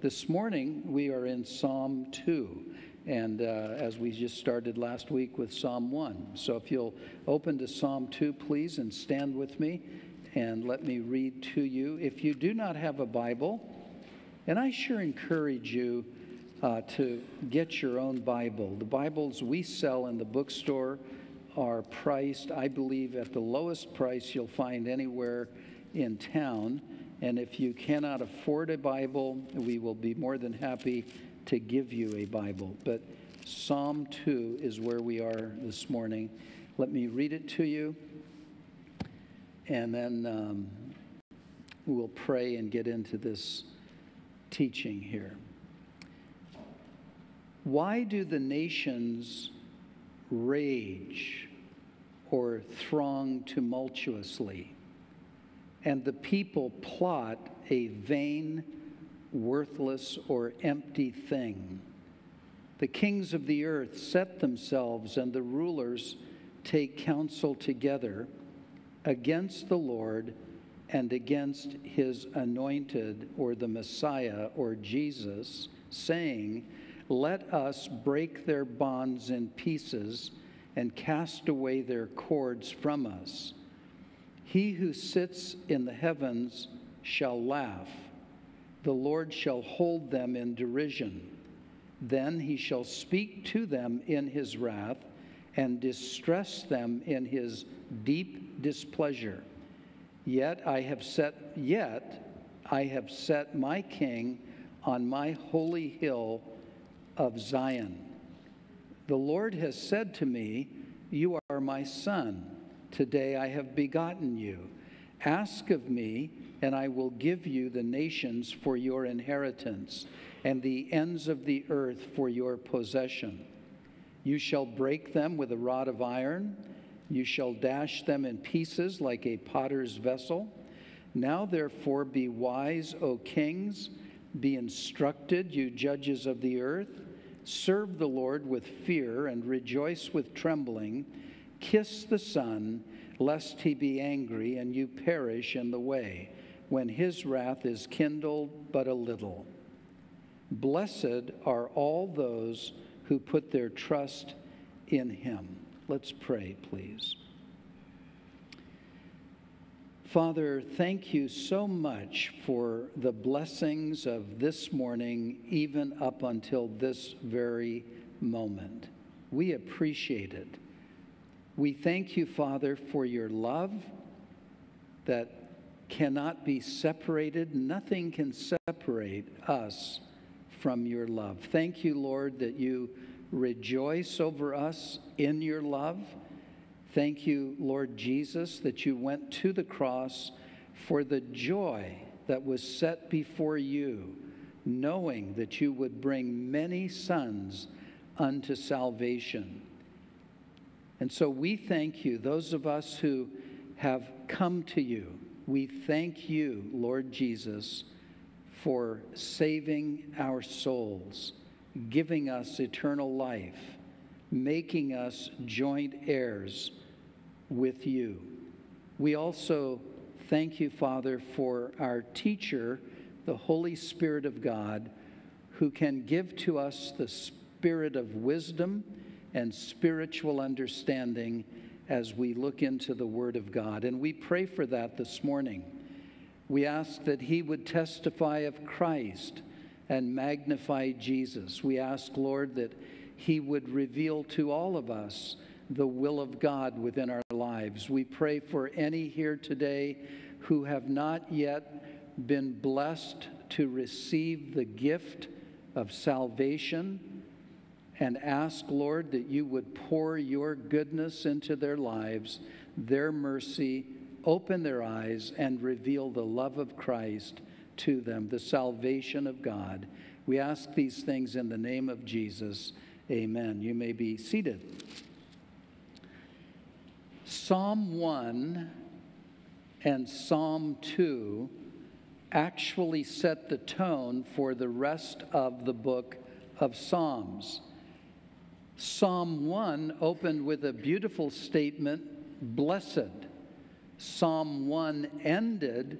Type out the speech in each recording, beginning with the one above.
this morning we are in Psalm 2. And uh, as we just started last week with Psalm 1. So if you'll open to Psalm 2, please, and stand with me and let me read to you. If you do not have a Bible, and I sure encourage you uh, to get your own Bible. The Bibles we sell in the bookstore are priced, I believe, at the lowest price you'll find anywhere in town. And if you cannot afford a Bible, we will be more than happy to give you a Bible. But Psalm 2 is where we are this morning. Let me read it to you, and then um, we'll pray and get into this teaching here. Why do the nations rage or throng tumultuously, and the people plot a vain, worthless, or empty thing? The kings of the earth set themselves, and the rulers take counsel together against the Lord and against his anointed, or the Messiah, or Jesus, saying, let us break their bonds in pieces and cast away their cords from us. He who sits in the heavens shall laugh. The Lord shall hold them in derision. Then he shall speak to them in his wrath and distress them in his deep displeasure. Yet I have set yet I have set my king on my holy hill of Zion. The Lord has said to me, You are my son. Today I have begotten you. Ask of me, and I will give you the nations for your inheritance, and the ends of the earth for your possession. You shall break them with a rod of iron, you shall dash them in pieces like a potter's vessel. Now, therefore, be wise, O kings, be instructed, you judges of the earth. Serve the Lord with fear and rejoice with trembling. Kiss the Son, lest he be angry and you perish in the way, when his wrath is kindled but a little. Blessed are all those who put their trust in him. Let's pray, please. Father, thank you so much for the blessings of this morning, even up until this very moment. We appreciate it. We thank you, Father, for your love that cannot be separated. Nothing can separate us from your love. Thank you, Lord, that you rejoice over us in your love Thank you, Lord Jesus, that you went to the cross for the joy that was set before you, knowing that you would bring many sons unto salvation. And so we thank you, those of us who have come to you, we thank you, Lord Jesus, for saving our souls, giving us eternal life, making us joint heirs with you. We also thank you, Father, for our teacher, the Holy Spirit of God, who can give to us the spirit of wisdom and spiritual understanding as we look into the Word of God. And we pray for that this morning. We ask that He would testify of Christ and magnify Jesus. We ask, Lord, that He would reveal to all of us the will of God within our lives. We pray for any here today who have not yet been blessed to receive the gift of salvation and ask, Lord, that you would pour your goodness into their lives, their mercy, open their eyes, and reveal the love of Christ to them, the salvation of God. We ask these things in the name of Jesus. Amen. You may be seated. Psalm 1 and Psalm 2 actually set the tone for the rest of the book of Psalms. Psalm 1 opened with a beautiful statement, blessed. Psalm 1 ended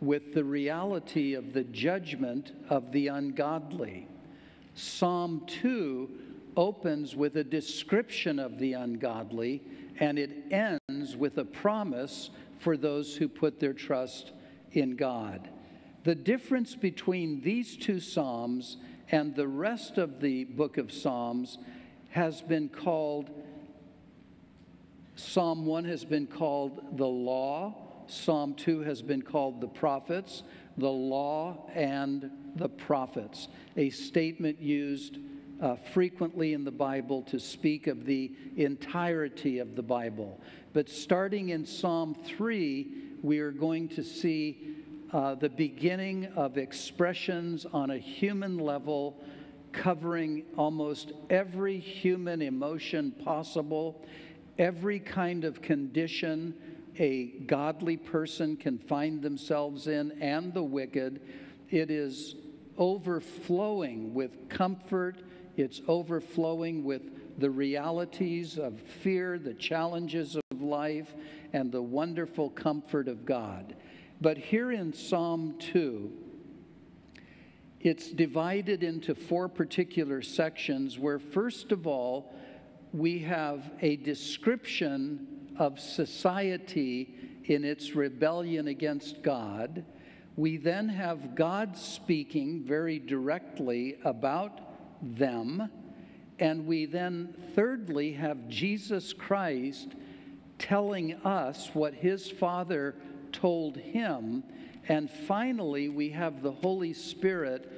with the reality of the judgment of the ungodly. Psalm 2 opens with a description of the ungodly and it ends with a promise for those who put their trust in God. The difference between these two Psalms and the rest of the book of Psalms has been called, Psalm 1 has been called the law, Psalm 2 has been called the prophets, the law and the prophets, a statement used uh, frequently in the Bible to speak of the entirety of the Bible. But starting in Psalm 3, we are going to see uh, the beginning of expressions on a human level covering almost every human emotion possible, every kind of condition a godly person can find themselves in, and the wicked. It is overflowing with comfort it's overflowing with the realities of fear, the challenges of life, and the wonderful comfort of God. But here in Psalm 2, it's divided into four particular sections where, first of all, we have a description of society in its rebellion against God. We then have God speaking very directly about them. And we then, thirdly, have Jesus Christ telling us what his Father told him. And finally, we have the Holy Spirit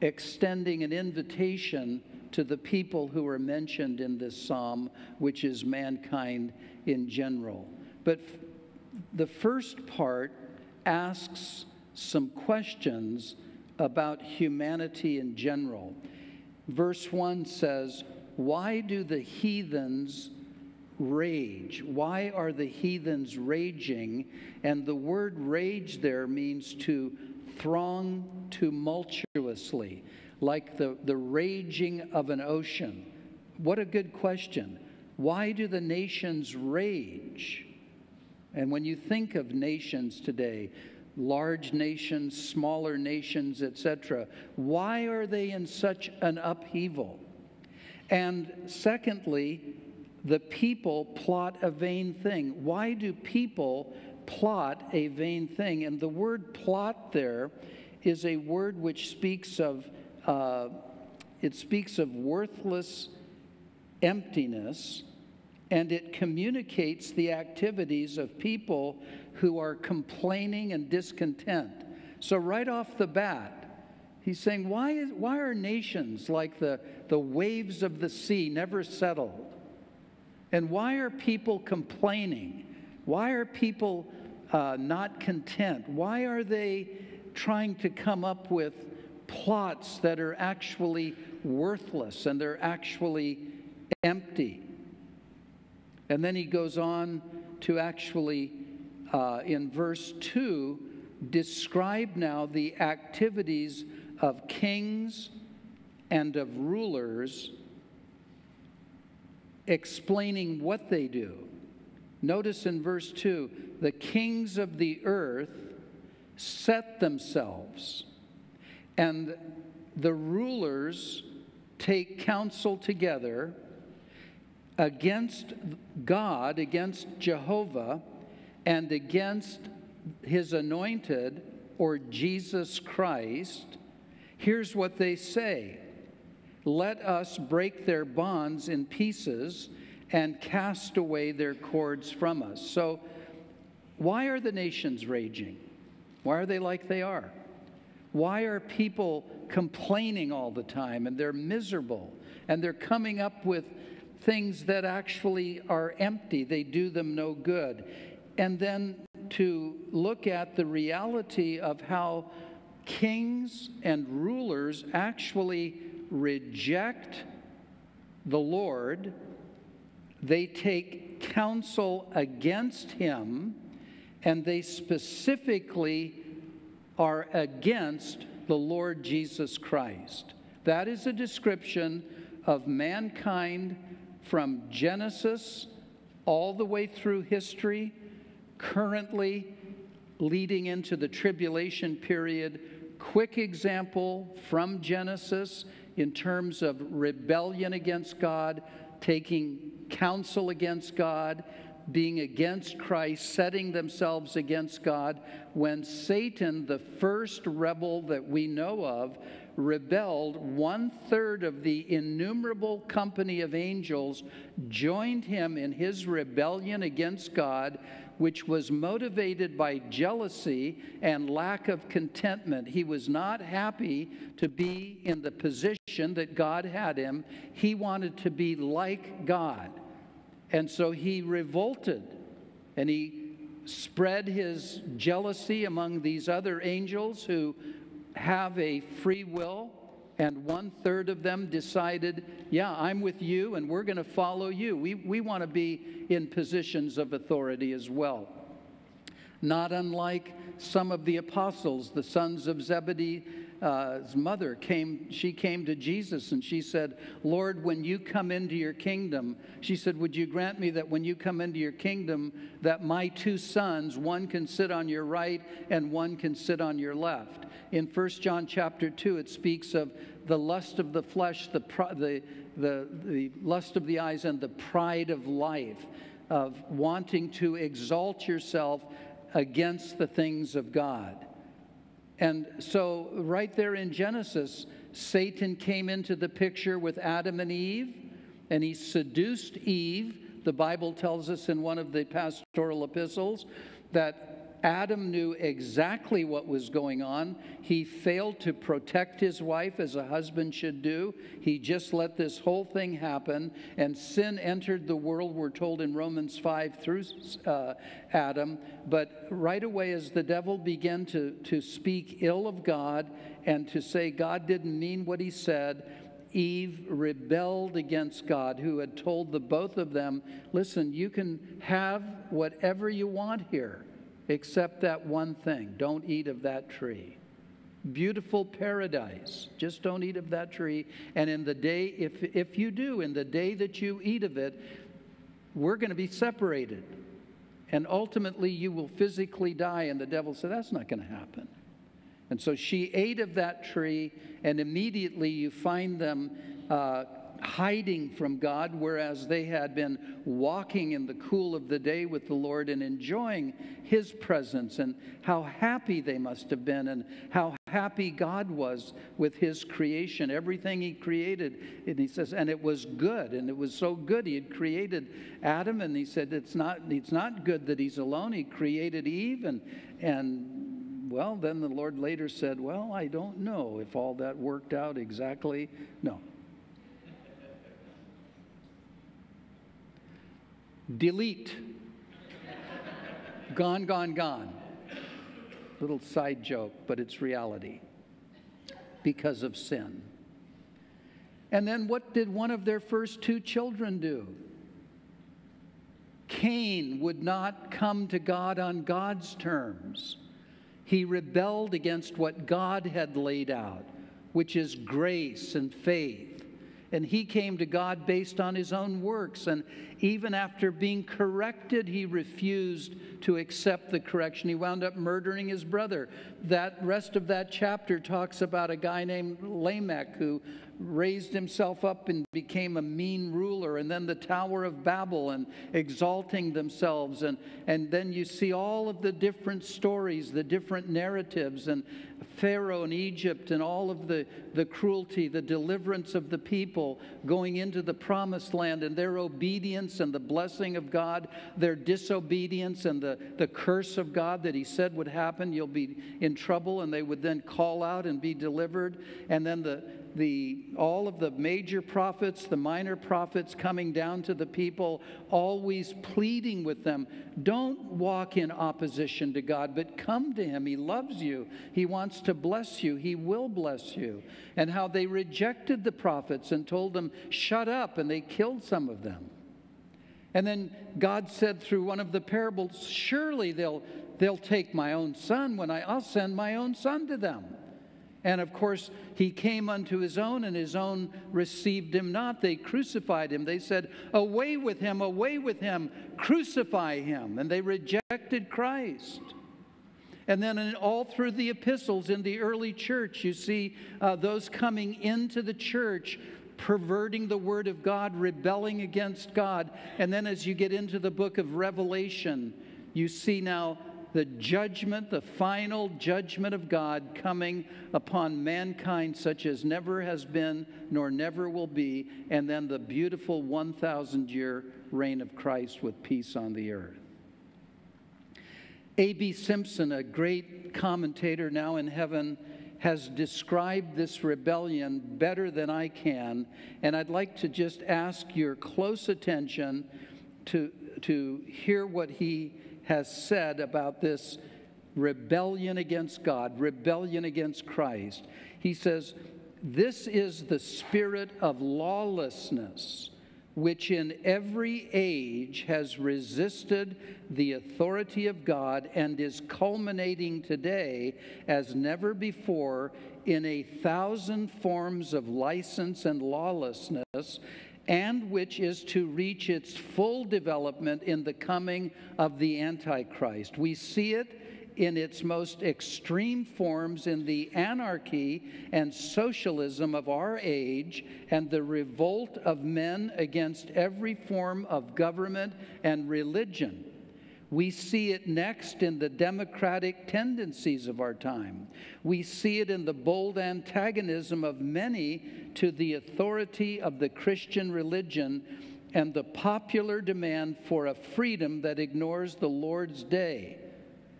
extending an invitation to the people who are mentioned in this psalm, which is mankind in general. But the first part asks some questions about humanity in general verse 1 says, Why do the heathens rage? Why are the heathens raging? And the word rage there means to throng tumultuously, like the, the raging of an ocean. What a good question. Why do the nations rage? And when you think of nations today, large nations, smaller nations, etc. Why are they in such an upheaval? And secondly, the people plot a vain thing. Why do people plot a vain thing? And the word plot there is a word which speaks of, uh, it speaks of worthless emptiness, and it communicates the activities of people who are complaining and discontent. So, right off the bat, he's saying, Why, is, why are nations like the, the waves of the sea never settled? And why are people complaining? Why are people uh, not content? Why are they trying to come up with plots that are actually worthless and they're actually empty? And then he goes on to actually uh, in verse 2 describe now the activities of kings and of rulers, explaining what they do. Notice in verse 2 the kings of the earth set themselves, and the rulers take counsel together against God, against Jehovah and against his anointed or Jesus Christ, here's what they say Let us break their bonds in pieces and cast away their cords from us. So, why are the nations raging? Why are they like they are? Why are people complaining all the time and they're miserable and they're coming up with things that actually are empty? They do them no good and then to look at the reality of how kings and rulers actually reject the Lord, they take counsel against him, and they specifically are against the Lord Jesus Christ. That is a description of mankind from Genesis all the way through history currently leading into the tribulation period. Quick example from Genesis in terms of rebellion against God, taking counsel against God, being against Christ, setting themselves against God. When Satan, the first rebel that we know of, rebelled, one third of the innumerable company of angels joined him in his rebellion against God, which was motivated by jealousy and lack of contentment. He was not happy to be in the position that God had him, he wanted to be like God. And so he revolted and he spread his jealousy among these other angels who have a free will, and one third of them decided, Yeah, I'm with you, and we're going to follow you. We, we want to be in positions of authority as well. Not unlike some of the apostles, the sons of Zebedee's uh, mother came, she came to Jesus and she said, Lord, when you come into your kingdom, she said, Would you grant me that when you come into your kingdom, that my two sons, one can sit on your right and one can sit on your left? In 1 John chapter 2, it speaks of the lust of the flesh, the, the, the, the lust of the eyes, and the pride of life, of wanting to exalt yourself against the things of God. And so, right there in Genesis, Satan came into the picture with Adam and Eve, and he seduced Eve. The Bible tells us in one of the pastoral epistles that Adam knew exactly what was going on. He failed to protect his wife as a husband should do. He just let this whole thing happen, and sin entered the world, we're told in Romans 5 through uh, Adam. But right away, as the devil began to, to speak ill of God and to say God didn't mean what he said, Eve rebelled against God, who had told the both of them, Listen, you can have whatever you want here except that one thing don't eat of that tree. Beautiful paradise. Just don't eat of that tree. And in the day, if, if you do, in the day that you eat of it, we're going to be separated. And ultimately, you will physically die. And the devil said, That's not going to happen. And so she ate of that tree, and immediately you find them uh, hiding from God, whereas they had been walking in the cool of the day with the Lord and enjoying His presence, and how happy they must have been, and how happy God was with His creation, everything He created. And He says, and it was good, and it was so good. He had created Adam, and He said, it's not, it's not good that He's alone. He created Eve, and, and well, then the Lord later said, Well, I don't know if all that worked out exactly. No, Delete. gone, gone, gone. Little side joke, but it's reality because of sin. And then what did one of their first two children do? Cain would not come to God on God's terms. He rebelled against what God had laid out, which is grace and faith and he came to God based on his own works. And even after being corrected, he refused to accept the correction. He wound up murdering his brother. That rest of that chapter talks about a guy named Lamech who raised himself up and became a mean ruler, and then the Tower of Babel and exalting themselves. And, and then you see all of the different stories, the different narratives, and Pharaoh in Egypt, and all of the, the cruelty, the deliverance of the people going into the promised land, and their obedience and the blessing of God, their disobedience and the, the curse of God that He said would happen. You'll be in trouble, and they would then call out and be delivered. And then the the, all of the major prophets, the minor prophets coming down to the people, always pleading with them don't walk in opposition to God, but come to Him. He loves you, He wants to bless you, He will bless you. And how they rejected the prophets and told them, shut up, and they killed some of them. And then God said through one of the parables, surely they'll, they'll take my own son when I, I'll send my own son to them. And of course, he came unto his own, and his own received him not. They crucified him. They said, Away with him, away with him, crucify him. And they rejected Christ. And then in, all through the epistles in the early church, you see uh, those coming into the church perverting the word of God, rebelling against God. And then as you get into the book of Revelation, you see now the judgment, the final judgment of God coming upon mankind, such as never has been nor never will be, and then the beautiful 1,000 year reign of Christ with peace on the earth. A.B. Simpson, a great commentator now in heaven, has described this rebellion better than I can, and I'd like to just ask your close attention to, to hear what he has said about this rebellion against God, rebellion against Christ. He says, This is the spirit of lawlessness which in every age has resisted the authority of God and is culminating today as never before in a thousand forms of license and lawlessness and which is to reach its full development in the coming of the Antichrist. We see it in its most extreme forms in the anarchy and socialism of our age and the revolt of men against every form of government and religion. We see it next in the democratic tendencies of our time. We see it in the bold antagonism of many to the authority of the Christian religion and the popular demand for a freedom that ignores the Lord's day.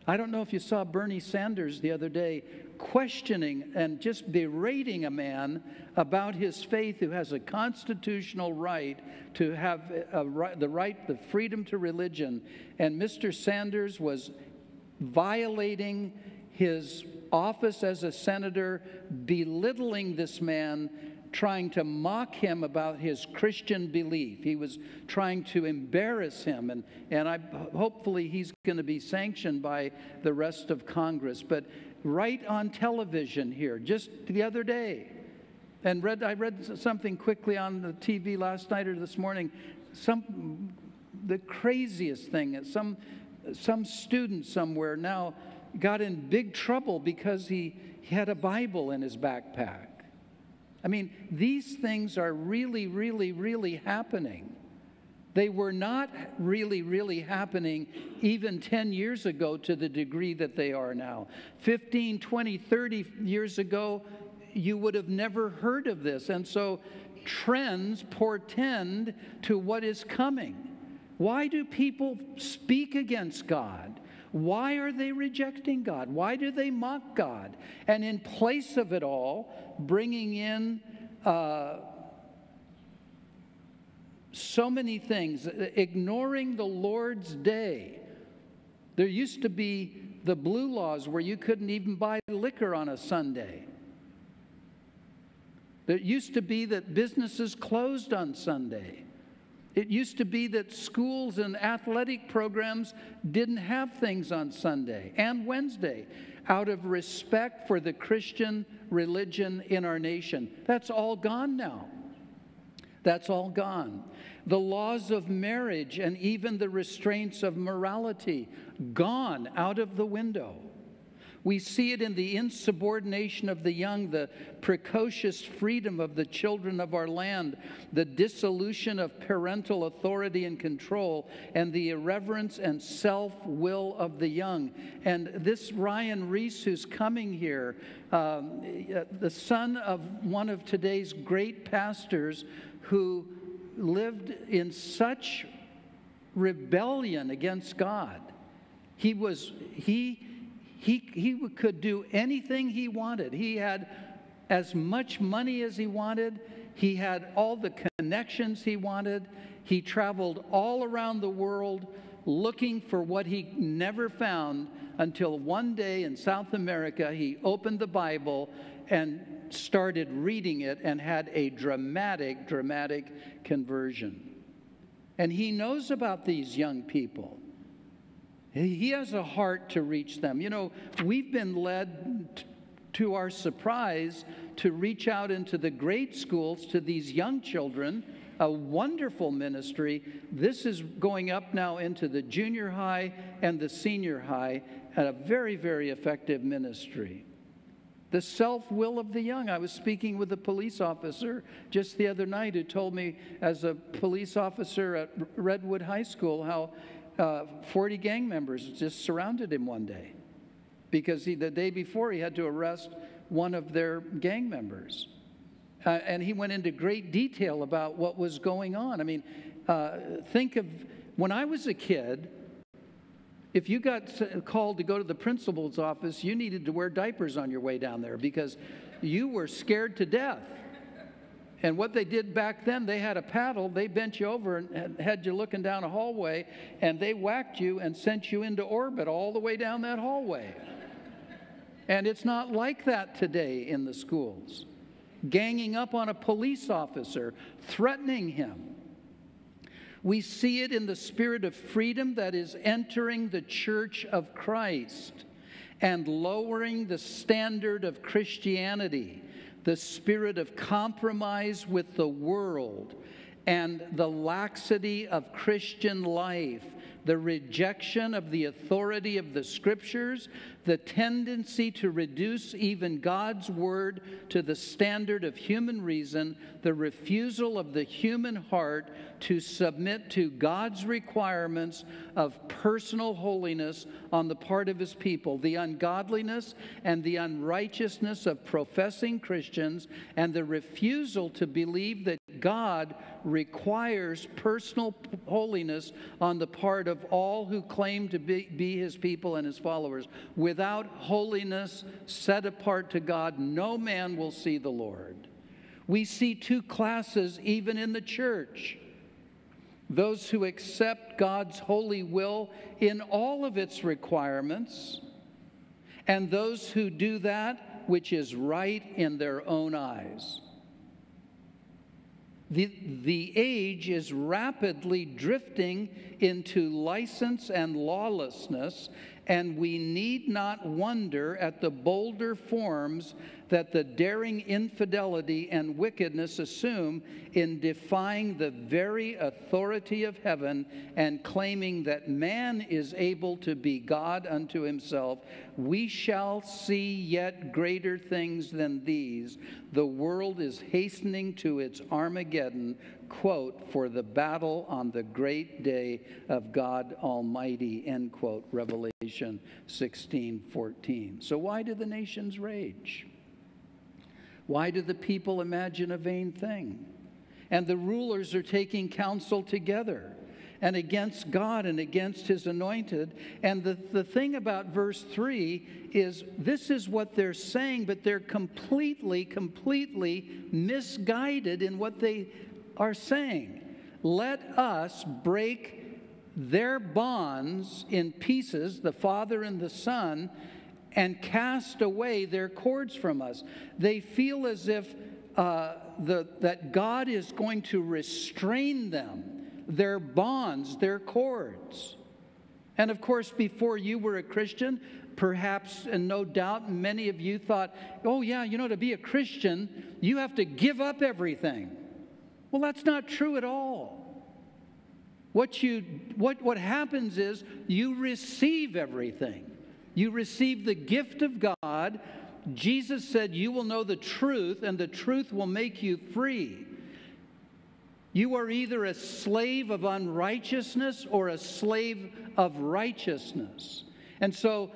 I don't know if you saw Bernie Sanders the other day questioning and just berating a man about his faith who has a constitutional right to have the right, the freedom to religion. And Mr. Sanders was violating his office as a senator, belittling this man, trying to mock him about his Christian belief. He was trying to embarrass him, and, and I, hopefully he's going to be sanctioned by the rest of Congress. But right on television here, just the other day, and read, I read something quickly on the TV last night or this morning. Some, the craziest thing, is some, some student somewhere now got in big trouble because he, he had a Bible in his backpack. I mean, these things are really, really, really happening. They were not really, really happening even 10 years ago to the degree that they are now. 15, 20, 30 years ago, you would have never heard of this. And so trends portend to what is coming. Why do people speak against God? Why are they rejecting God? Why do they mock God? And in place of it all, bringing in uh, so many things, ignoring the Lord's day. There used to be the blue laws where you couldn't even buy liquor on a Sunday. There used to be that businesses closed on Sunday. It used to be that schools and athletic programs didn't have things on Sunday and Wednesday out of respect for the Christian religion in our nation. That's all gone now. That's all gone. The laws of marriage and even the restraints of morality, gone out of the window. We see it in the insubordination of the young, the precocious freedom of the children of our land, the dissolution of parental authority and control, and the irreverence and self will of the young. And this Ryan Ries, who's coming here, um, the son of one of today's great pastors who lived in such rebellion against God. He was, he, he, he could do anything he wanted. He had as much money as he wanted. He had all the connections he wanted. He traveled all around the world looking for what he never found until one day in South America he opened the Bible and started reading it and had a dramatic, dramatic conversion. And he knows about these young people. He has a heart to reach them. You know, we've been led to our surprise to reach out into the grade schools to these young children, a wonderful ministry. This is going up now into the junior high and the senior high. and a very, very effective ministry. The self will of the young. I was speaking with a police officer just the other night who told me, as a police officer at Redwood High School, how uh, 40 gang members just surrounded him one day because he, the day before he had to arrest one of their gang members. Uh, and he went into great detail about what was going on. I mean, uh, think of when I was a kid, if you got called to go to the principal's office, you needed to wear diapers on your way down there because you were scared to death. And what they did back then, they had a paddle, they bent you over and had you looking down a hallway, and they whacked you and sent you into orbit all the way down that hallway. And it's not like that today in the schools. Ganging up on a police officer, threatening him we see it in the spirit of freedom that is entering the church of Christ and lowering the standard of Christianity, the spirit of compromise with the world, and the laxity of Christian life, the rejection of the authority of the scriptures, the tendency to reduce even God's word to the standard of human reason, the refusal of the human heart to submit to God's requirements of personal holiness on the part of his people, the ungodliness and the unrighteousness of professing Christians, and the refusal to believe that God requires personal holiness on the part of all who claim to be, be his people and his followers. Without holiness set apart to God, no man will see the Lord. We see two classes even in the church those who accept God's holy will in all of its requirements, and those who do that which is right in their own eyes. The, the age is rapidly drifting into license and lawlessness, and we need not wonder at the bolder forms that the daring infidelity and wickedness assume in defying the very authority of heaven and claiming that man is able to be God unto himself, we shall see yet greater things than these. The world is hastening to its Armageddon, quote, for the battle on the great day of God Almighty, end quote, Revelation 16 14. So, why do the nations rage? Why do the people imagine a vain thing? And the rulers are taking counsel together and against God and against his anointed. And the, the thing about verse 3 is this is what they're saying, but they're completely, completely misguided in what they are saying. Let us break their bonds in pieces, the Father and the Son, and cast away their cords from us. They feel as if uh, the, that God is going to restrain them, their bonds, their cords. And of course, before you were a Christian, perhaps and no doubt many of you thought, oh, yeah, you know, to be a Christian, you have to give up everything. Well, that's not true at all. What, you, what, what happens is you receive everything. You receive the gift of God. Jesus said, You will know the truth, and the truth will make you free. You are either a slave of unrighteousness or a slave of righteousness. And so,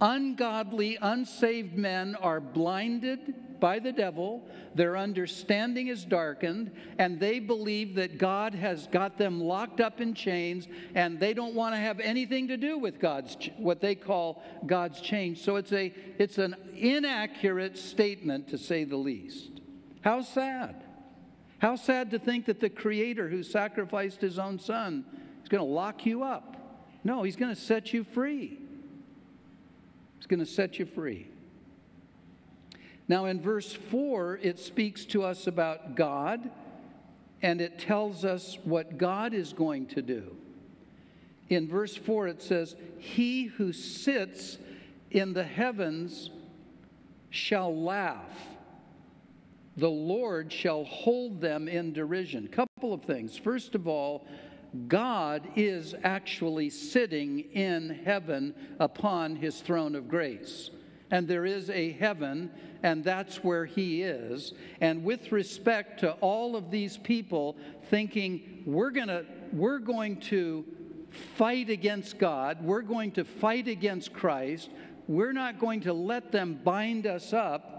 ungodly, unsaved men are blinded by the devil, their understanding is darkened, and they believe that God has got them locked up in chains, and they don't want to have anything to do with God's what they call God's change. So it's a it's an inaccurate statement to say the least. How sad. How sad to think that the creator who sacrificed his own son is going to lock you up. No, he's going to set you free. He's going to set you free. Now, in verse 4, it speaks to us about God and it tells us what God is going to do. In verse 4, it says, He who sits in the heavens shall laugh. The Lord shall hold them in derision. Couple of things. First of all, God is actually sitting in heaven upon his throne of grace. And there is a heaven, and that's where he is. And with respect to all of these people thinking, we're, gonna, we're going to fight against God, we're going to fight against Christ, we're not going to let them bind us up.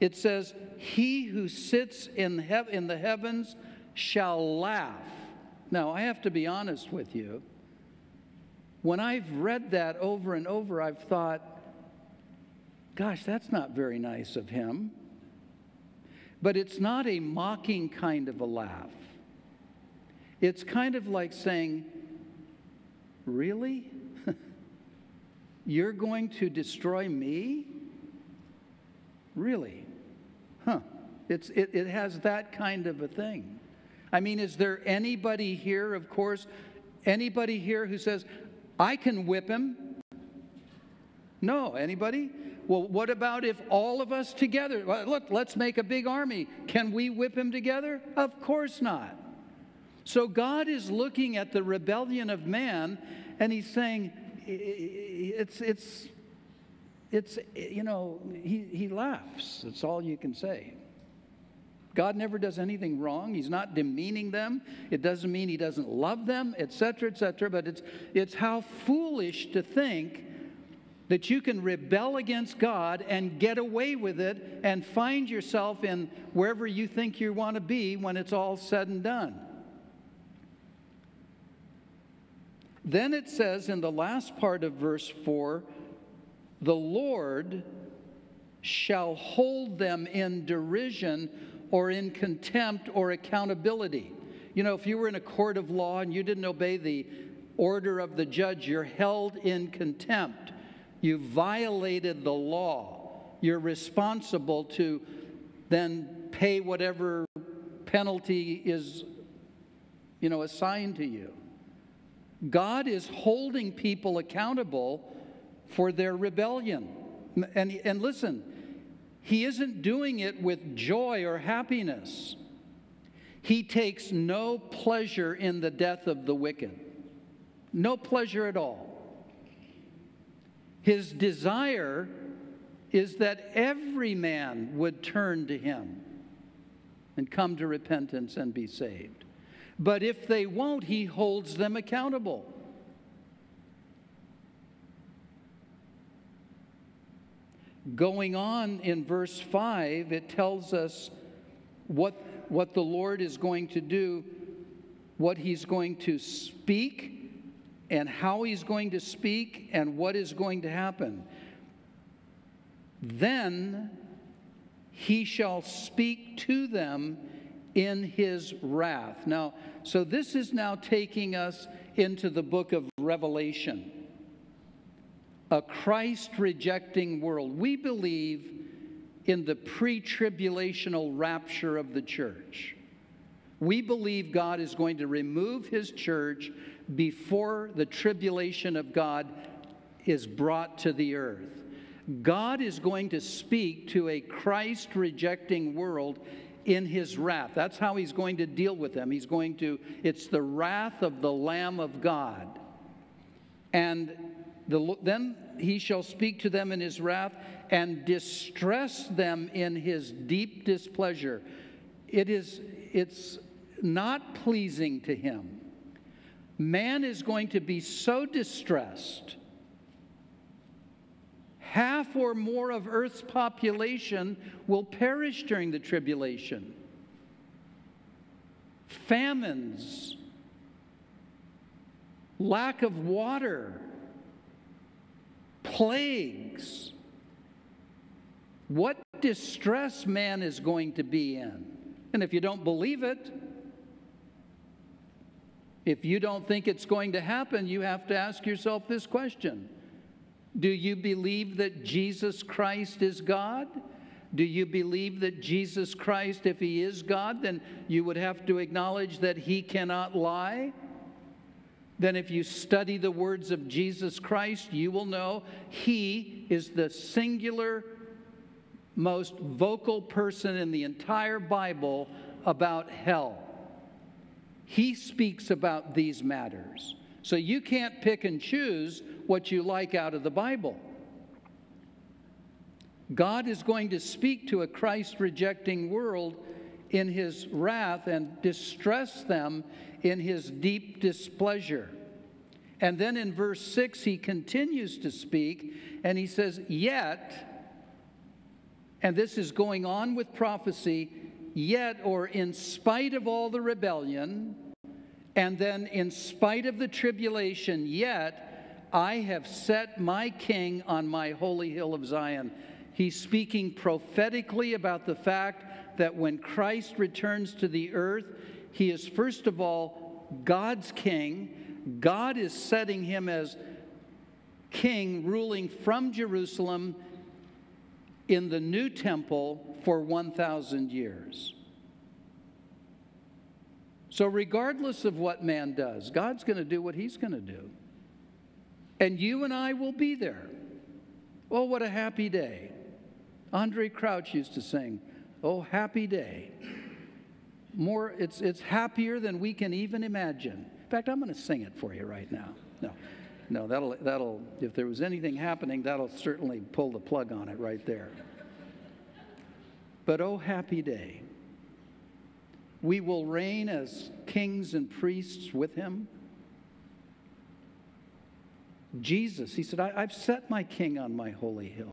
It says, He who sits in, hev- in the heavens shall laugh. Now, I have to be honest with you. When I've read that over and over, I've thought, gosh, that's not very nice of him. But it's not a mocking kind of a laugh. It's kind of like saying, Really? You're going to destroy me? Really? Huh. It's, it, it has that kind of a thing. I mean, is there anybody here, of course, anybody here who says, I can whip him? No. Anybody? Well, what about if all of us together, look, let's make a big army. Can we whip him together? Of course not. So God is looking at the rebellion of man and he's saying, it's, it's, it's, you know, he, he laughs. That's all you can say. God never does anything wrong. He's not demeaning them. It doesn't mean he doesn't love them, etc., etc. But it's, it's how foolish to think that you can rebel against God and get away with it and find yourself in wherever you think you want to be when it's all said and done. Then it says in the last part of verse 4 the Lord shall hold them in derision or in contempt or accountability. You know, if you were in a court of law and you didn't obey the order of the judge, you're held in contempt. You violated the law. You're responsible to then pay whatever penalty is, you know, assigned to you. God is holding people accountable for their rebellion. And, and listen, He isn't doing it with joy or happiness. He takes no pleasure in the death of the wicked, no pleasure at all. His desire is that every man would turn to Him and come to repentance and be saved. But if they won't, he holds them accountable. Going on in verse 5, it tells us what, what the Lord is going to do, what he's going to speak, and how he's going to speak, and what is going to happen. Then he shall speak to them in his wrath. Now, so this is now taking us into the book of Revelation. A Christ rejecting world. We believe in the pre tribulational rapture of the church. We believe God is going to remove his church before the tribulation of God is brought to the earth. God is going to speak to a Christ rejecting world in his wrath. That's how he's going to deal with them. He's going to, it's the wrath of the Lamb of God. And the, then he shall speak to them in his wrath and distress them in his deep displeasure. It is, it's not pleasing to him. Man is going to be so distressed half or more of Earth's population will perish during the tribulation. Famines, lack of water, plagues. What distress man is going to be in. And if you don't believe it, if you don't think it's going to happen, you have to ask yourself this question do you believe that Jesus Christ is God? Do you believe that Jesus Christ, if he is God, then you would have to acknowledge that he cannot lie? Then, if you study the words of Jesus Christ, you will know he is the singular, most vocal person in the entire Bible about hell. He speaks about these matters. So you can't pick and choose what you like out of the Bible. God is going to speak to a Christ rejecting world in his wrath and distress them in his deep displeasure. And then in verse 6, he continues to speak and he says, Yet, and this is going on with prophecy, yet, or in spite of all the rebellion, and then in spite of the tribulation, yet I have set my king on my holy hill of Zion. He's speaking prophetically about the fact that when Christ returns to the earth, he is first of all God's king. God is setting him as king, ruling from Jerusalem in the new temple for 1,000 years. So, regardless of what man does, God's going to do what he's going to do. And you and I will be there. Oh, what a happy day. Andraé Crouch used to sing, Oh, happy day. More, it's, it's happier than we can even imagine. In fact, I'm going to sing it for you right now. No, no, that'll, that'll, if there was anything happening, that'll certainly pull the plug on it right there. But oh, happy day. We will reign as kings and priests with him. Jesus, he said, I, have set my king on my holy hill.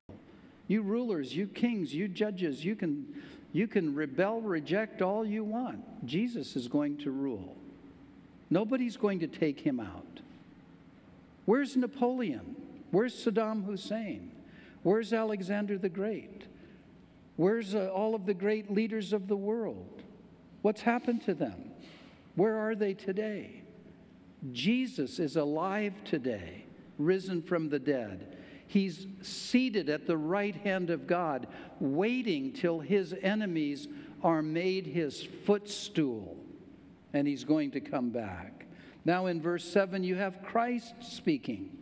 You rulers, you kings, you judges, you can, you can rebel, reject all you want. Jesus is going to rule. Nobody's going to take him out. Where's Napoleon? Where's Saddam Hussein? Where's Alexander the Great? Where's uh, all of the great leaders of the world? What's happened to them? Where are they today? Jesus is alive today, risen from the dead. He's seated at the right hand of God, waiting till his enemies are made his footstool, and he's going to come back. Now, in verse 7, you have Christ speaking.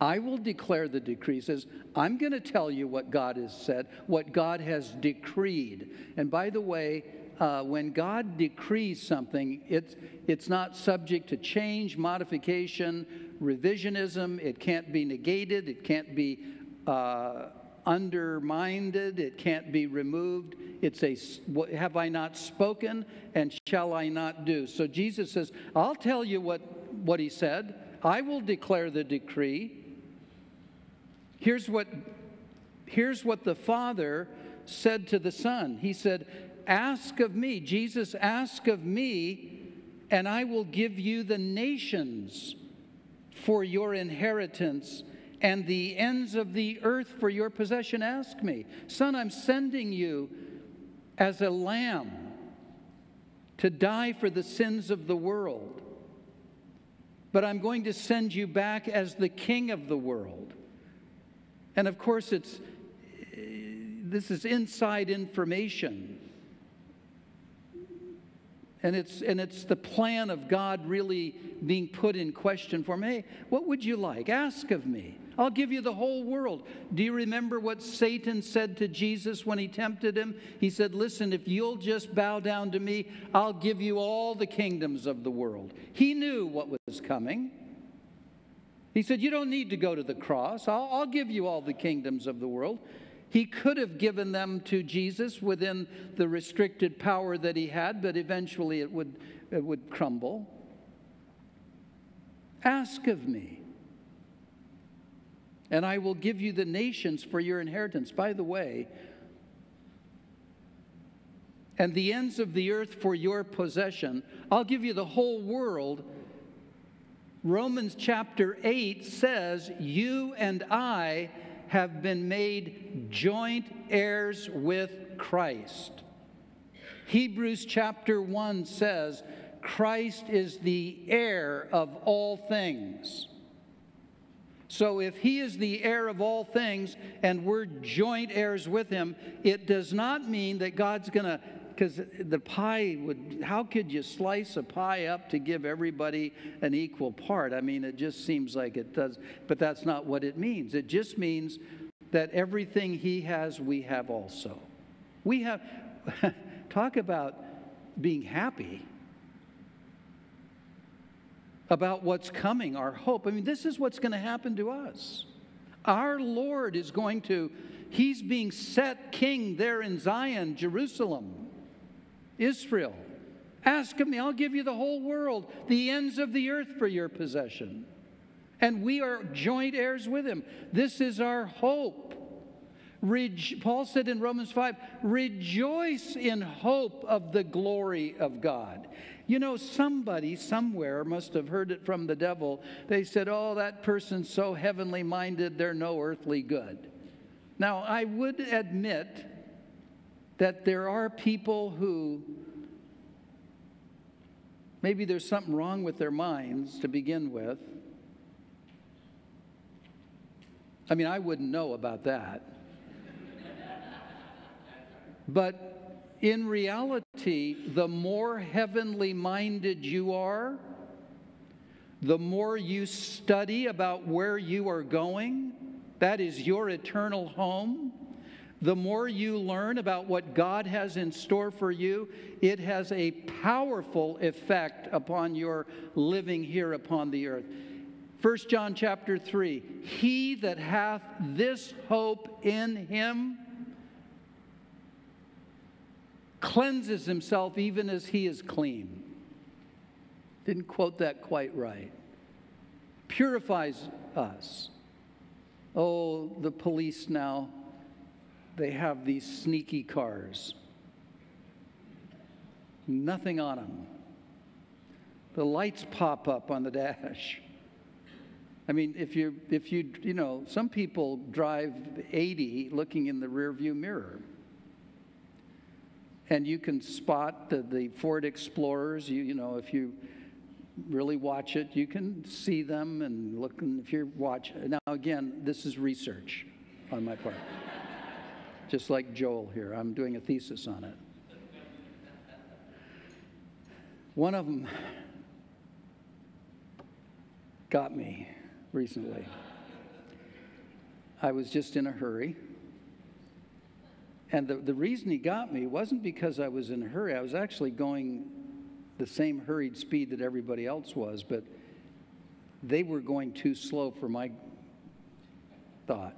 I will declare the decree. Says, I'm going to tell you what God has said, what God has decreed. And by the way, uh, when God decrees something, it's, it's not subject to change, modification, revisionism. It can't be negated. It can't be uh, undermined. It can't be removed. It's a, have I not spoken and shall I not do? So Jesus says, I'll tell you what, what he said. I will declare the decree. Here's what, here's what the Father said to the Son. He said, Ask of me, Jesus, ask of me, and I will give you the nations for your inheritance and the ends of the earth for your possession. Ask me. Son, I'm sending you as a lamb to die for the sins of the world. But I'm going to send you back as the king of the world. And of course, it's this is inside information. And it's, and it's the plan of God really being put in question for me. Hey, what would you like? Ask of me. I'll give you the whole world. Do you remember what Satan said to Jesus when he tempted him? He said, Listen, if you'll just bow down to me, I'll give you all the kingdoms of the world. He knew what was coming. He said, You don't need to go to the cross. I'll, I'll give you all the kingdoms of the world. He could have given them to Jesus within the restricted power that he had, but eventually it would, it would crumble. Ask of me, and I will give you the nations for your inheritance. By the way, and the ends of the earth for your possession. I'll give you the whole world. Romans chapter 8 says, You and I have been made joint heirs with Christ. Hebrews chapter 1 says, Christ is the heir of all things. So if he is the heir of all things and we're joint heirs with him, it does not mean that God's going to because the pie would, how could you slice a pie up to give everybody an equal part? I mean, it just seems like it does, but that's not what it means. It just means that everything he has, we have also. We have, talk about being happy. About what's coming, our hope. I mean, this is what's going to happen to us. Our Lord is going to, He's being set king there in Zion, Jerusalem, Israel. Ask of me, I'll give you the whole world, the ends of the earth for your possession. And we are joint heirs with Him. This is our hope. Paul said in Romans 5, rejoice in hope of the glory of God. You know, somebody somewhere must have heard it from the devil. They said, Oh, that person's so heavenly minded, they're no earthly good. Now, I would admit that there are people who maybe there's something wrong with their minds to begin with. I mean, I wouldn't know about that. but in reality, the more heavenly minded you are, the more you study about where you are going, that is your eternal home, the more you learn about what God has in store for you, it has a powerful effect upon your living here upon the earth. 1 John chapter 3 He that hath this hope in him cleanses himself even as he is clean. Didn't quote that quite right. Purifies us. Oh, the police now, they have these sneaky cars. Nothing on them. The lights pop up on the dash. I mean, if you, if you, you know, some people drive 80 looking in the rearview mirror and you can spot the, the Ford Explorers. You, you know, if you really watch it, you can see them and look. And if you watch, now again, this is research on my part. Just like Joel here, I'm doing a thesis on it. One of them got me recently. I was just in a hurry and the, the reason he got me wasn't because I was in a hurry. I was actually going the same hurried speed that everybody else was, but they were going too slow for my thought.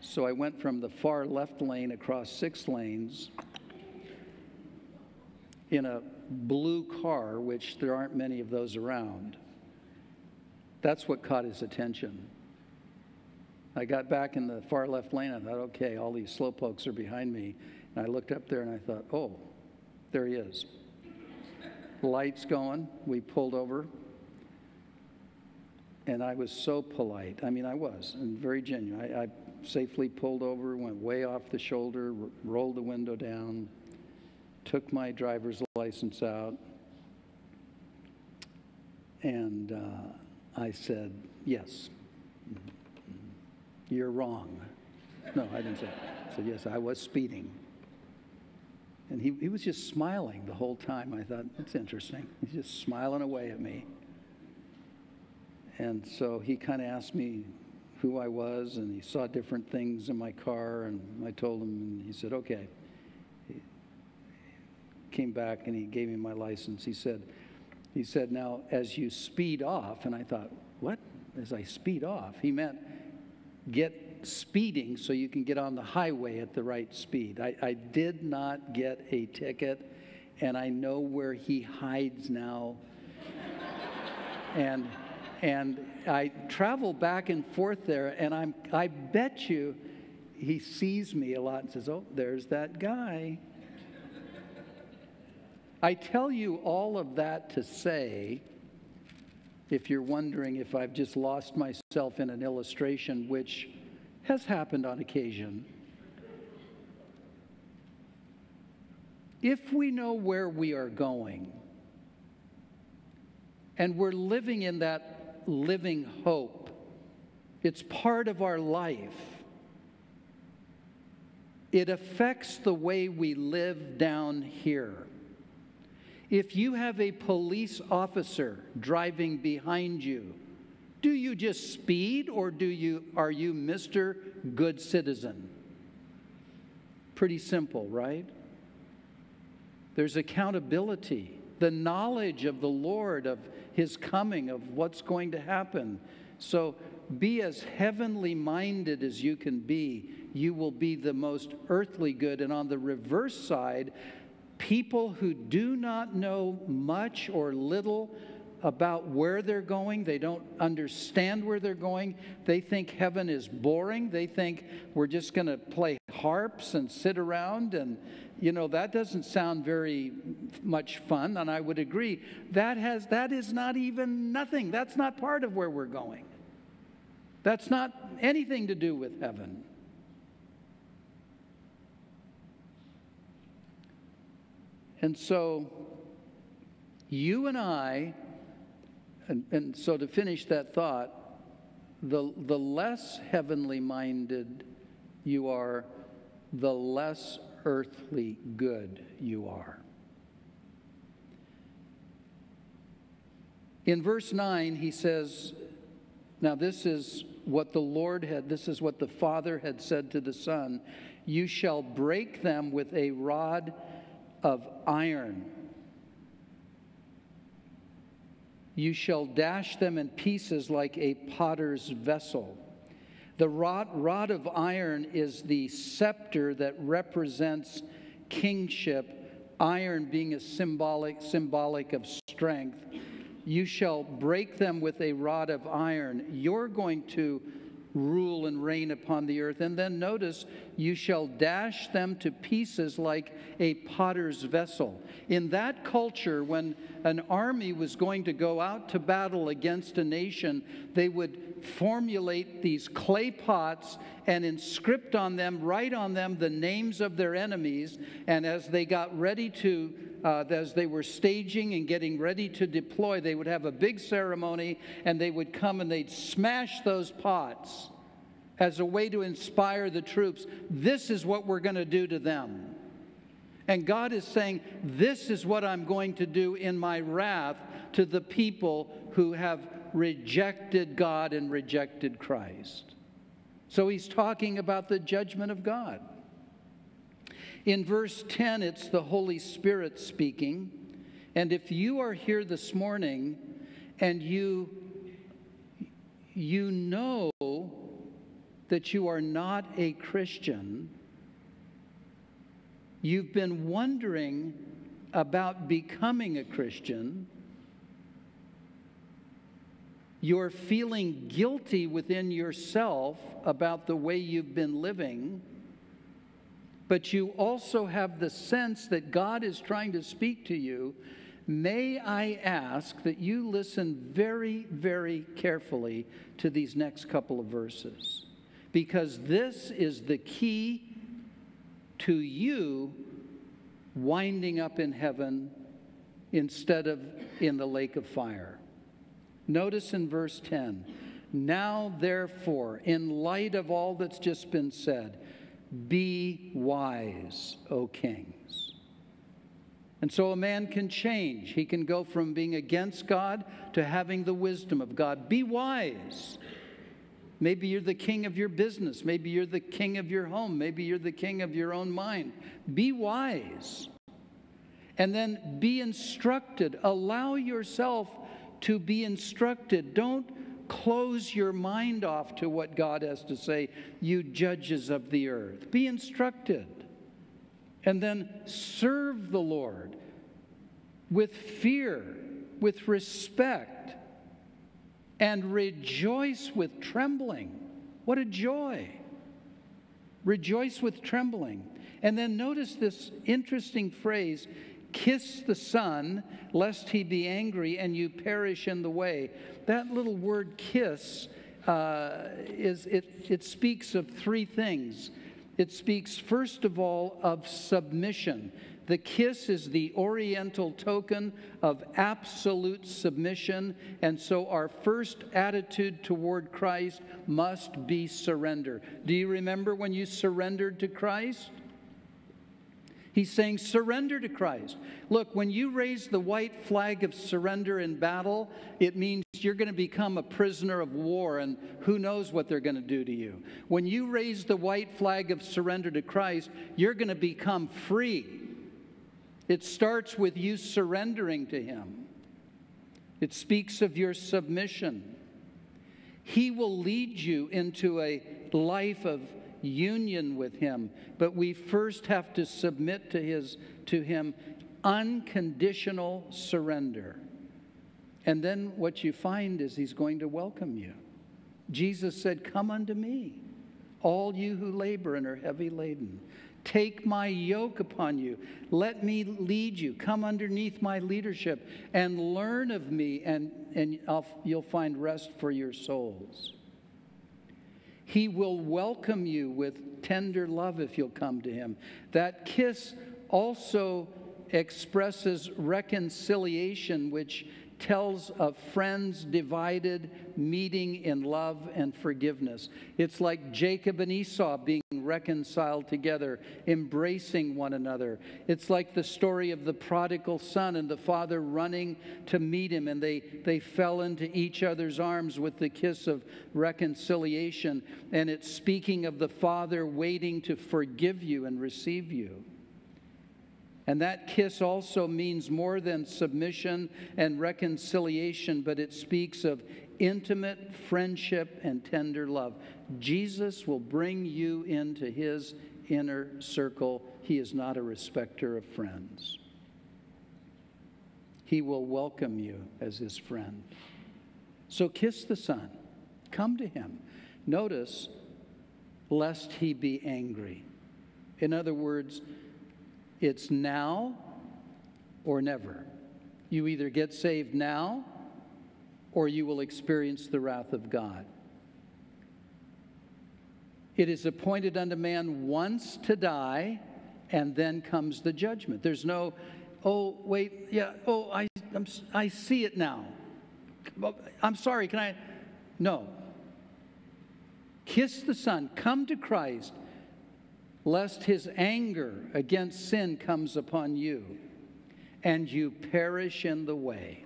So I went from the far left lane across six lanes in a blue car, which there aren't many of those around. That's what caught his attention. I got back in the far left lane. I thought, okay, all these slowpokes are behind me. And I looked up there and I thought, oh, there he is. Lights going. We pulled over. And I was so polite. I mean, I was, and very genuine. I, I safely pulled over, went way off the shoulder, rolled the window down, took my driver's license out, and uh, I said, yes. You're wrong. No, I didn't say I said, Yes, I was speeding. And he, he was just smiling the whole time. I thought, That's interesting. He's just smiling away at me. And so he kind of asked me who I was, and he saw different things in my car, and I told him, and he said, Okay. He came back and he gave me my license. He said, he said, now as you speed off, and I thought, what? As I speed off, he meant get speeding so you can get on the highway at the right speed. I, I did not get a ticket, and I know where he hides now. and and I travel back and forth there, and I'm I bet you he sees me a lot and says, "Oh, there's that guy." I tell you all of that to say if you're wondering if I've just lost myself in an illustration, which has happened on occasion. If we know where we are going and we're living in that living hope, it's part of our life. It affects the way we live down here. If you have a police officer driving behind you, do you just speed or do you are you Mr. Good Citizen? Pretty simple, right? There's accountability. the knowledge of the Lord, of his coming, of what's going to happen. So be as heavenly minded as you can be. You will be the most earthly good. And on the reverse side, people who do not know much or little about where they're going. They don't understand where they're going. They think heaven is boring. They think we're just going to play harps and sit around. And, you know, that doesn't sound very much fun. And I would agree. That, has, that is not even nothing. That's not part of where we're going. That's not anything to do with heaven. And so, you and I and, and so to finish that thought, the, the less heavenly minded you are, the less earthly good you are. In verse 9, he says, Now this is what the Lord had, this is what the Father had said to the Son You shall break them with a rod of iron. You shall dash them in pieces like a potter's vessel. The rod, rod of iron is the scepter that represents kingship, iron being a symbolic, symbolic of strength. You shall break them with a rod of iron. You're going to rule and reign upon the earth. And then notice, you shall dash them to pieces like a potter's vessel. In that culture, when an army was going to go out to battle against a nation, they would formulate these clay pots and inscript on them, write on them the names of their enemies. And as they got ready to, uh, as they were staging and getting ready to deploy, they would have a big ceremony and they would come and they'd smash those pots as a way to inspire the troops. This is what we're going to do to them. And God is saying, This is what I'm going to do in my wrath to the people who have rejected God and rejected Christ. So he's talking about the judgment of God. In verse 10, it's the Holy Spirit speaking. And if you are here this morning and you, you know that you are not a Christian, you've been wondering about becoming a Christian, you're feeling guilty within yourself about the way you've been living, but you also have the sense that God is trying to speak to you, may I ask that you listen very, very carefully to these next couple of verses because this is the key to you winding up in heaven instead of in the lake of fire. Notice in verse 10 Now, therefore, in light of all that's just been said, be wise, O kings. And so a man can change. He can go from being against God to having the wisdom of God. Be wise. Maybe you're the king of your business. Maybe you're the king of your home. Maybe you're the king of your own mind. Be wise. And then be instructed. Allow yourself to be instructed. Don't close your mind off to what God has to say, you judges of the earth. Be instructed. And then serve the Lord with fear, with respect and rejoice with trembling. What a joy! Rejoice with trembling. And then notice this interesting phrase kiss the Son, lest he be angry and you perish in the way. That little word kiss uh, is it, it speaks of three things. It speaks, first of all, of submission. The kiss is the oriental token of absolute submission, and so our first attitude toward Christ must be surrender. Do you remember when you surrendered to Christ? He's saying, surrender to Christ. Look, when you raise the white flag of surrender in battle, it means you're going to become a prisoner of war, and who knows what they're going to do to you. When you raise the white flag of surrender to Christ, you're going to become free. It starts with you surrendering to Him. It speaks of your submission. He will lead you into a life of union with him, but we first have to submit to his to him unconditional surrender. And then what you find is he's going to welcome you. Jesus said, "Come unto me, all you who labor and are heavy laden, Take my yoke upon you. Let me lead you. Come underneath my leadership and learn of me, and, and I'll, you'll find rest for your souls. He will welcome you with tender love if you'll come to Him. That kiss also expresses reconciliation, which tells of friends divided meeting in love and forgiveness. It's like Jacob and Esau being reconciled together, embracing one another. It's like the story of the prodigal son and the father running to meet him, and they, they fell into each other's arms with the kiss of reconciliation. And it's speaking of the father waiting to forgive you and receive you. And that kiss also means more than submission and reconciliation, but it speaks of intimate friendship and tender love. Jesus will bring you into his inner circle. He is not a respecter of friends. He will welcome you as his friend. So kiss the Son. Come to him. Notice, lest he be angry. In other words, it's now or never. You either get saved now or you will experience the wrath of God. It is appointed unto man once to die, and then comes the judgment. There's no, oh, wait, yeah, oh, I, I'm, I see it now. I'm sorry, can I? No. Kiss the Son, come to Christ, lest his anger against sin comes upon you and you perish in the way.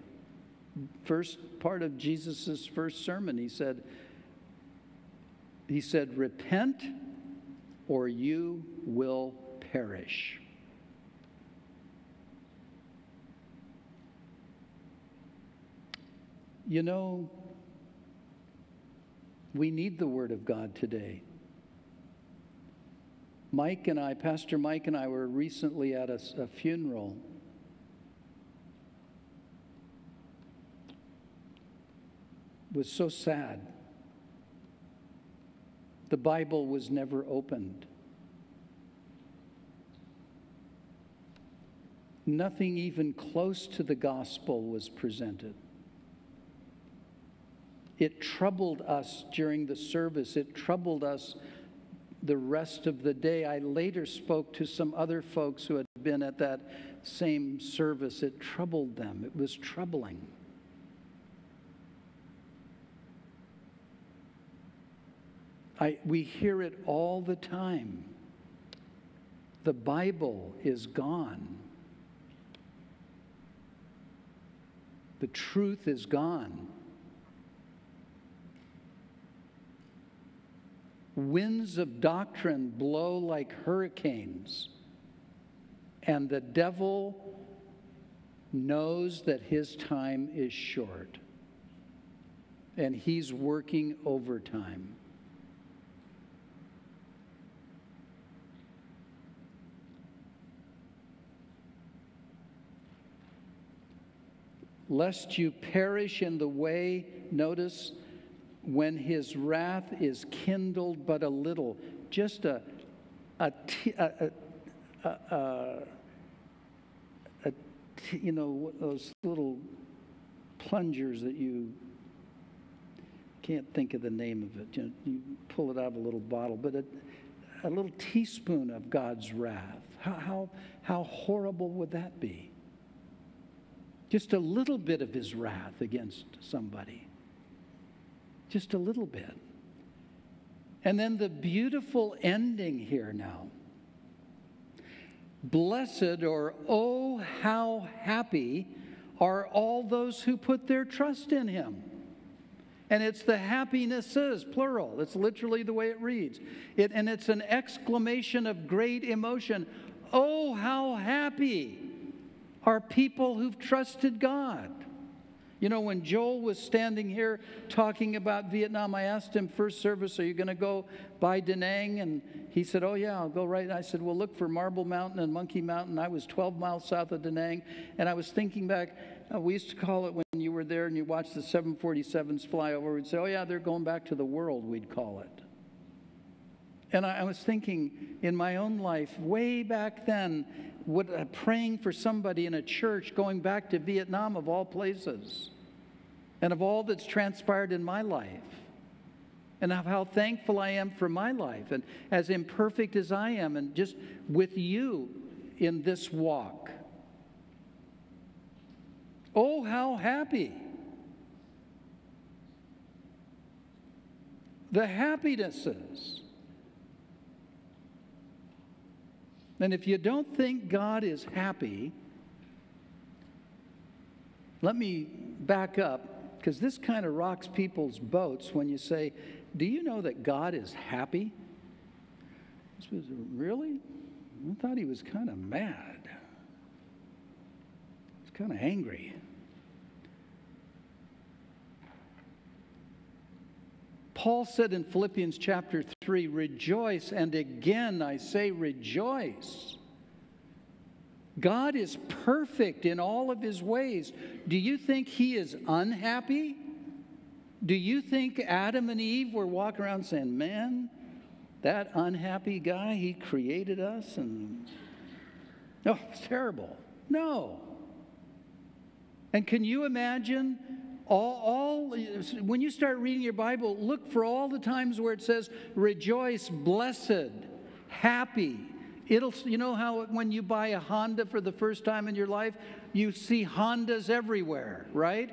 First part of Jesus' first sermon, he said, he said, repent or you will perish. You know, we need the Word of God today. Mike and I, Pastor Mike and I, were recently at a, a funeral. Was so sad. The Bible was never opened. Nothing even close to the gospel was presented. It troubled us during the service. It troubled us the rest of the day. I later spoke to some other folks who had been at that same service. It troubled them, it was troubling. I, we hear it all the time. The Bible is gone. The truth is gone. Winds of doctrine blow like hurricanes, and the devil knows that his time is short, and he's working overtime. Lest you perish in the way, notice when his wrath is kindled but a little, just a, you know, those little plungers that you can't think of the name of it. You, know, you pull it out of a little bottle, but a, a little teaspoon of God's wrath. How, how, how horrible would that be? Just a little bit of his wrath against somebody just a little bit. And then the beautiful ending here now. Blessed or oh, how happy are all those who put their trust in him. And it's the happinesses, plural. That's literally the way it reads. It, and it's an exclamation of great emotion. Oh, how happy are people who've trusted God. You know, when Joel was standing here talking about Vietnam, I asked him first service, Are you going to go by Da Nang? And he said, Oh, yeah, I'll go right. And I said, Well, look for Marble Mountain and Monkey Mountain. I was 12 miles south of Da Nang. And I was thinking back, uh, we used to call it when you were there and you watched the 747s fly over, we'd say, Oh, yeah, they're going back to the world, we'd call it. And I, I was thinking in my own life, way back then, what, uh, praying for somebody in a church going back to Vietnam, of all places, and of all that's transpired in my life, and of how thankful I am for my life, and as imperfect as I am, and just with you in this walk. Oh, how happy! The happinesses And if you don't think God is happy, let me back up because this kind of rocks people's boats when you say, Do you know that God is happy? Was really? I thought he was kind of mad. He's kind of angry. Paul said in Philippians chapter 3, rejoice, and again I say rejoice. God is perfect in all of his ways. Do you think he is unhappy? Do you think Adam and Eve were walking around saying, Man, that unhappy guy, he created us and oh, it's terrible. No. And can you imagine all, all, when you start reading your Bible, look for all the times where it says, rejoice, blessed, happy. It'll, you know how when you buy a Honda for the first time in your life, you see Hondas everywhere, right?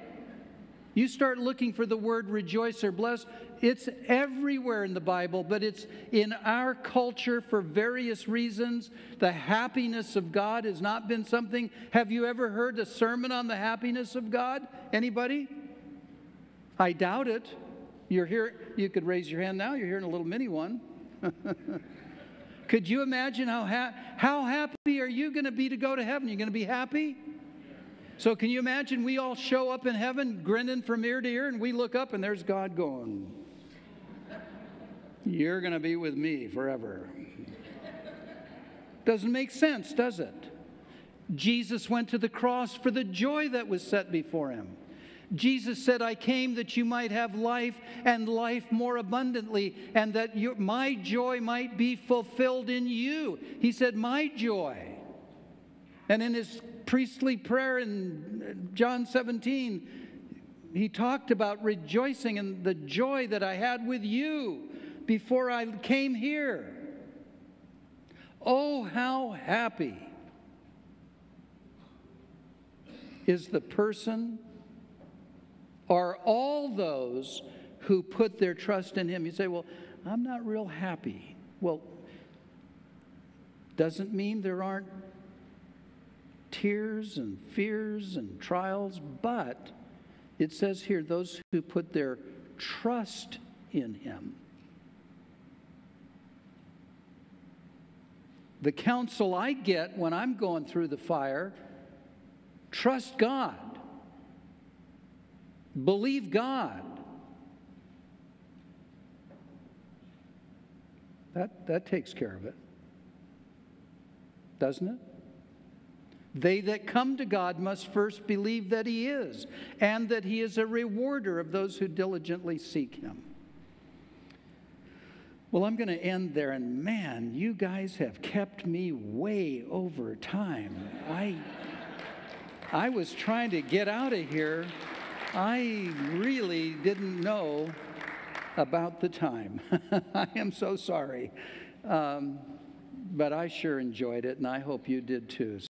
You start looking for the word rejoice or bless, it's everywhere in the Bible, but it's in our culture for various reasons. The happiness of God has not been something. Have you ever heard a sermon on the happiness of God? Anybody? I doubt it. You're here, you could raise your hand now, you're hearing a little mini one. could you imagine how, ha- how happy are you going to be to go to heaven? You're going to be happy? So, can you imagine we all show up in heaven grinning from ear to ear, and we look up and there's God going, You're going to be with me forever. Doesn't make sense, does it? Jesus went to the cross for the joy that was set before him. Jesus said, I came that you might have life and life more abundantly, and that your, my joy might be fulfilled in you. He said, My joy. And in his priestly prayer in John 17, he talked about rejoicing in the joy that I had with you before I came here. Oh, how happy is the person are all those who put their trust in Him. You say, Well, I'm not real happy. Well, doesn't mean there aren't tears and fears and trials, but it says here those who put their trust in Him. The counsel I get when I'm going through the fire trust God. Believe God. That, that takes care of it, doesn't it? They that come to God must first believe that He is, and that He is a rewarder of those who diligently seek Him. Well, I'm going to end there, and man, you guys have kept me way over time. I, I was trying to get out of here. I really didn't know about the time. I am so sorry. Um, but I sure enjoyed it, and I hope you did too.